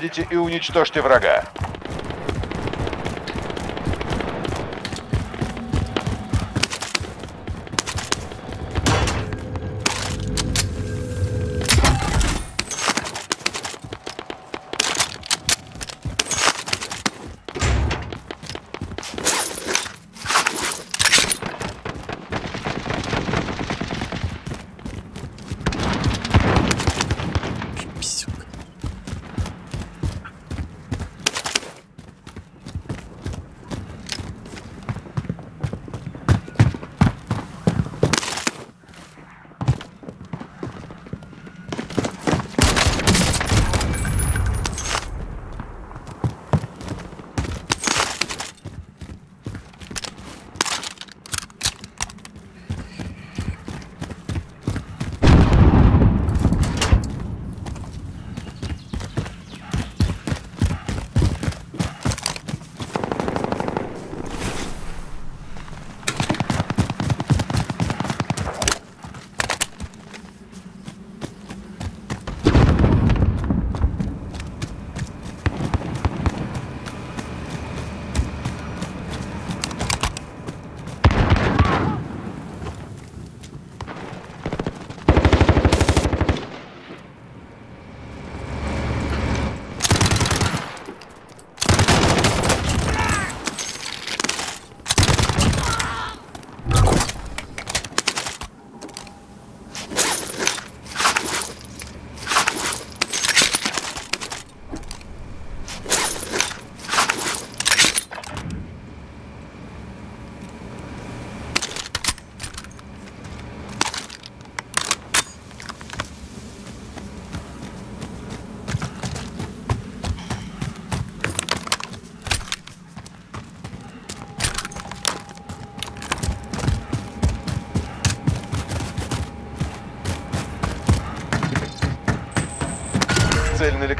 Выведите и уничтожьте врага.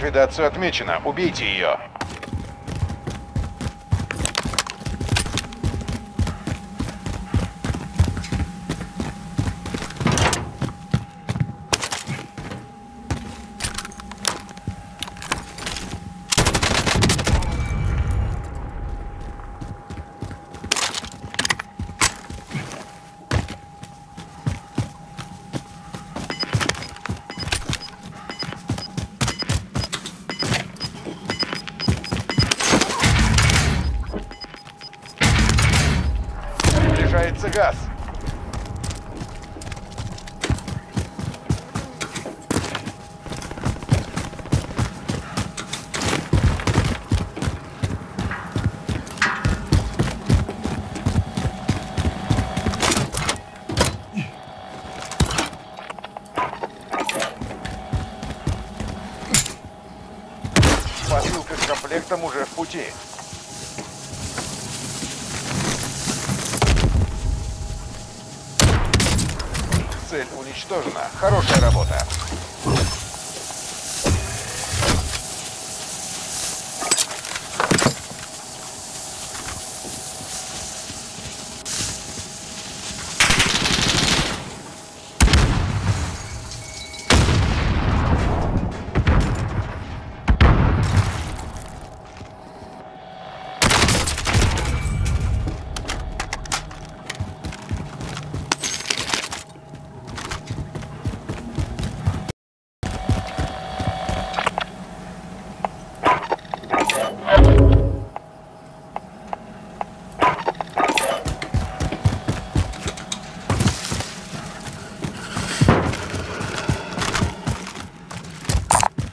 Ликвидацию отмечена. Убейте ее. Приближается газ. Посылка с комплектом уже в пути.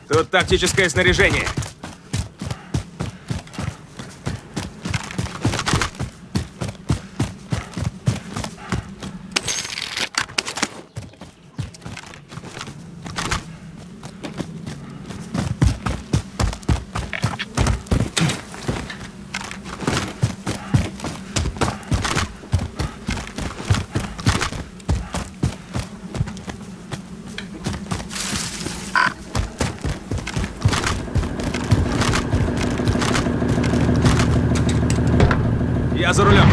Тут тактическое снаряжение. Я за рулем.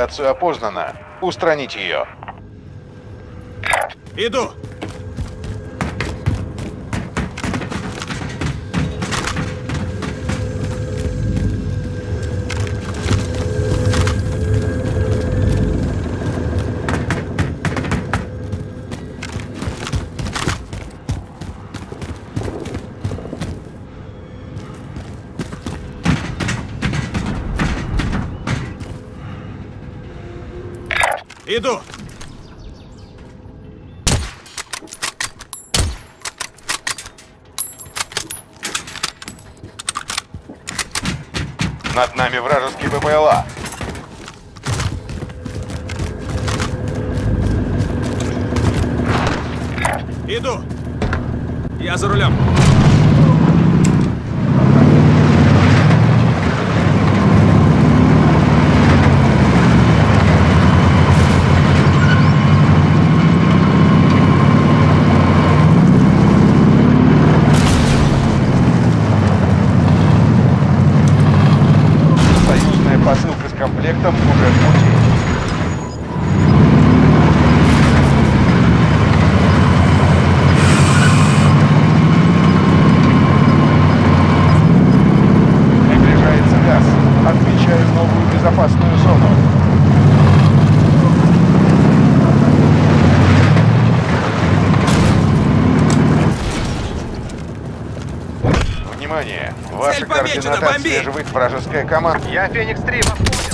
Ликвидацию опознана. Устранить ее. Иду! Иду! Над нами вражеский БПЛА. Иду! Я за рулем. замечено, бомби! свежевык вражеская команда. Я Феникс-3,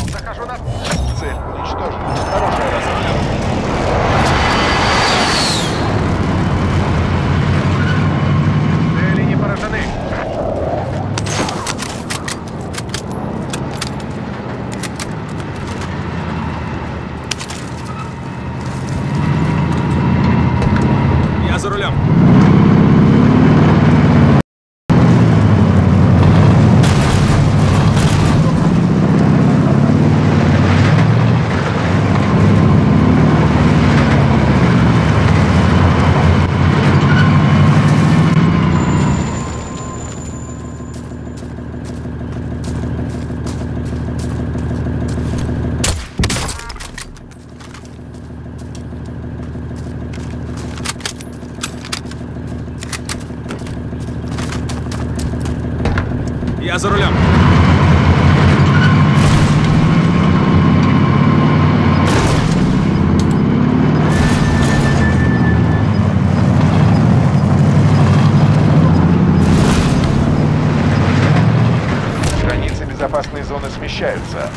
Безопасной зоны смещаются.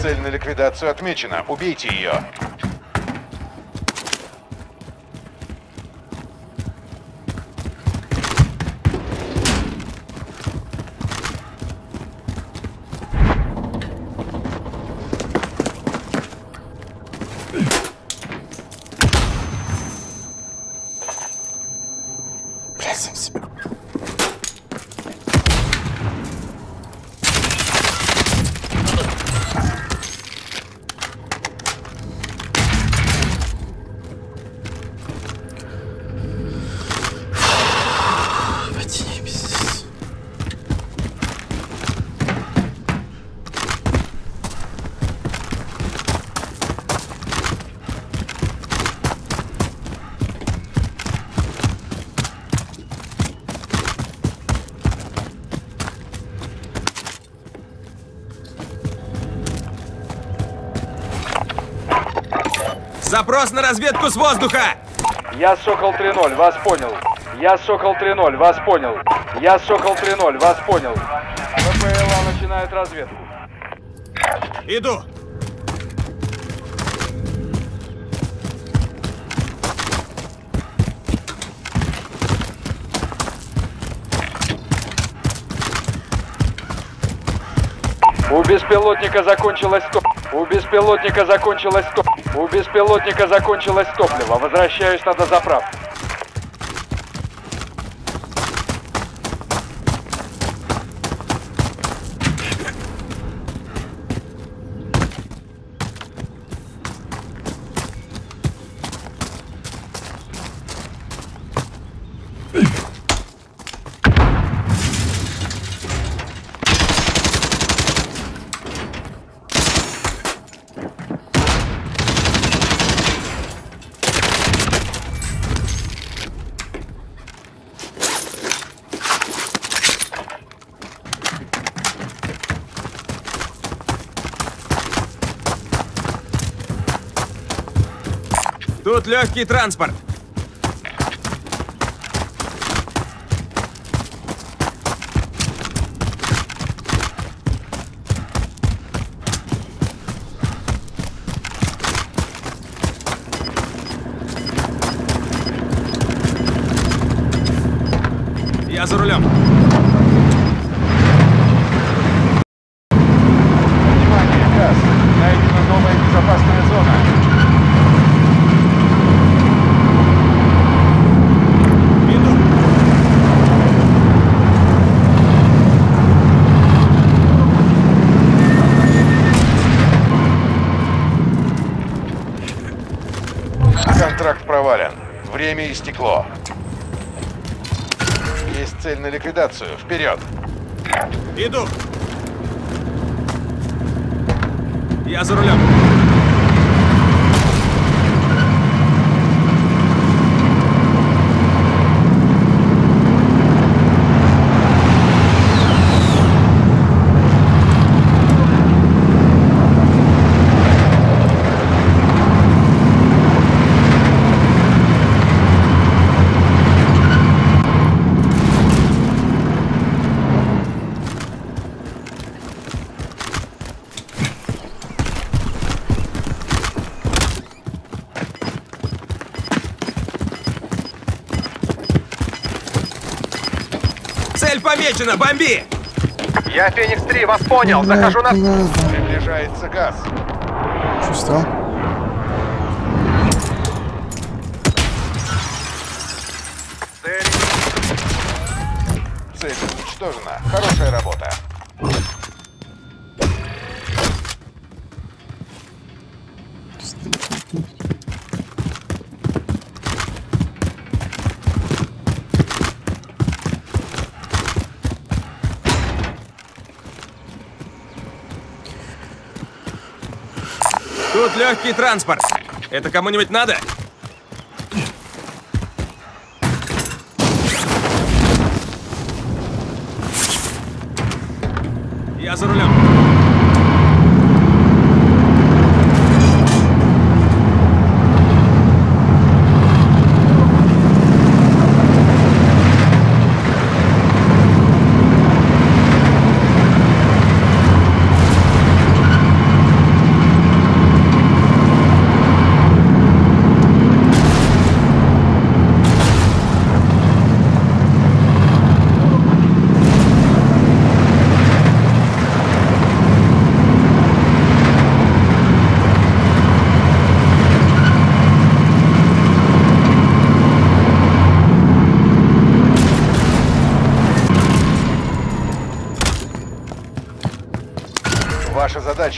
Цель на ликвидацию отмечена. Убейте ее. Запрос на разведку с воздуха! Я Сокол 3-0, вас понял. Я Сокол 3-0, вас понял. Я Сокол 3-0, вас понял. ВПЛА начинает разведку. Иду! У беспилотника закончилось топ. У беспилотника закончилось топ. У беспилотника закончилось топливо. Возвращаюсь на дозаправку. Тут легкий транспорт. Время истекло. Есть цель на ликвидацию. Вперед! Иду. Я за рулем. Помечена, бомби! Я Феникс-3, вас понял. Захожу на... Приближается газ. Чувствовал? Цель Цель уничтожена. Хорошая работа. Тут легкий транспорт. Это кому-нибудь надо? Я за рулем.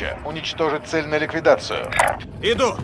Задача — уничтожить цель на ликвидацию. Иду.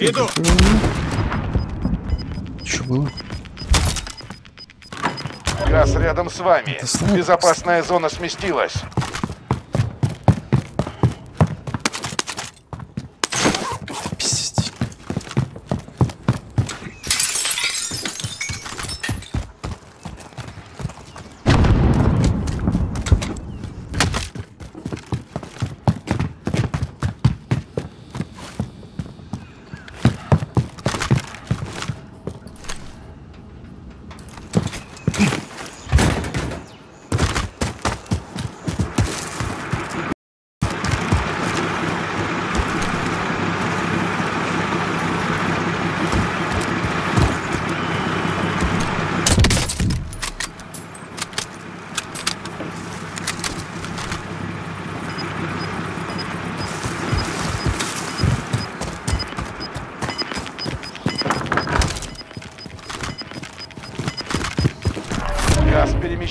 Иду. Что было? Газ рядом с вами. Безопасная зона сместилась.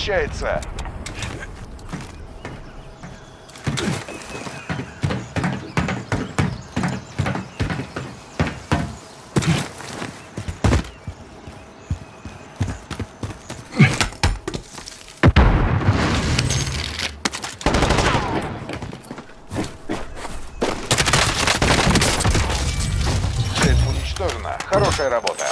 Газ перемещается. Цель уничтожена. Хорошая работа.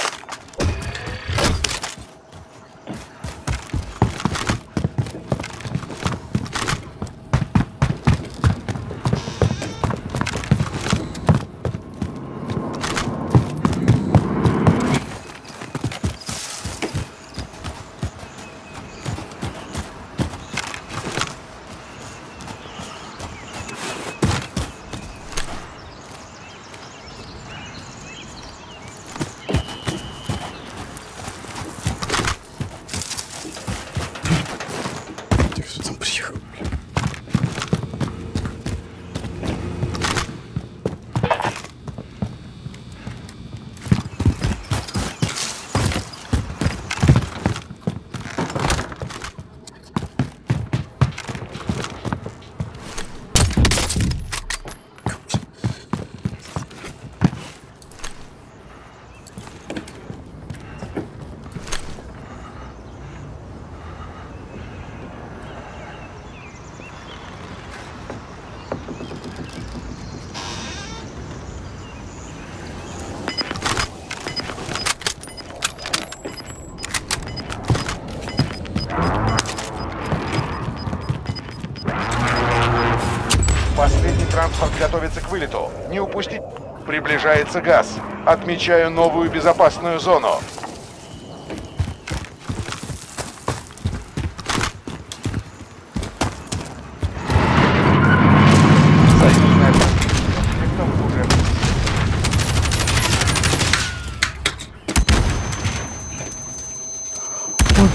Вылету. Не упустить. Приближается газ. Отмечаю новую безопасную зону.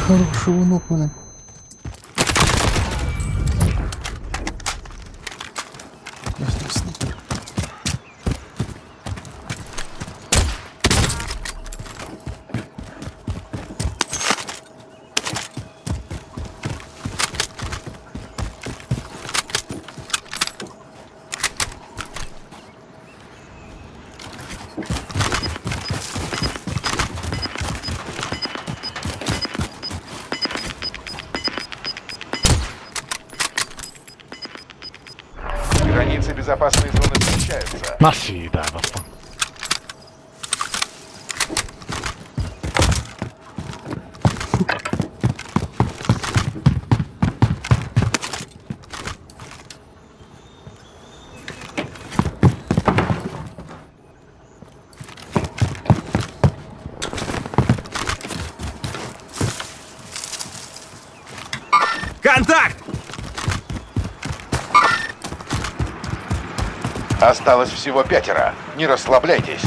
Хороший лунок, блин. Границы безопасной зоны смещаются. Ma sì, dai, Осталось всего пятеро. Не расслабляйтесь.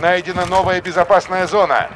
Найдена новая безопасная зона.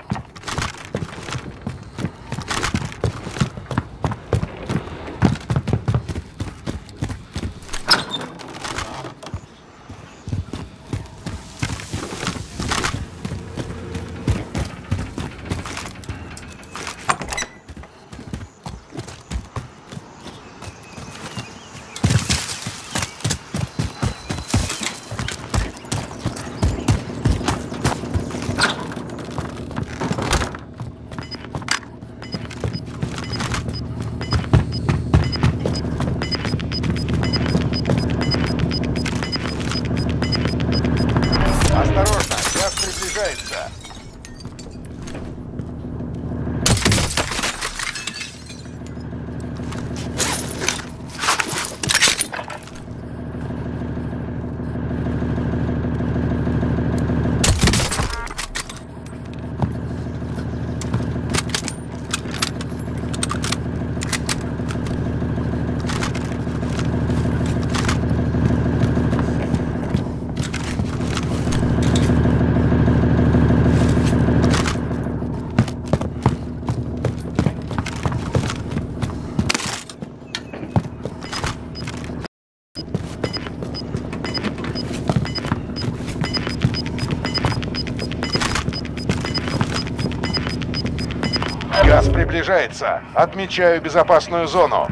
Осторожно, газ приближается. Газ приближается. Отмечаю безопасную зону.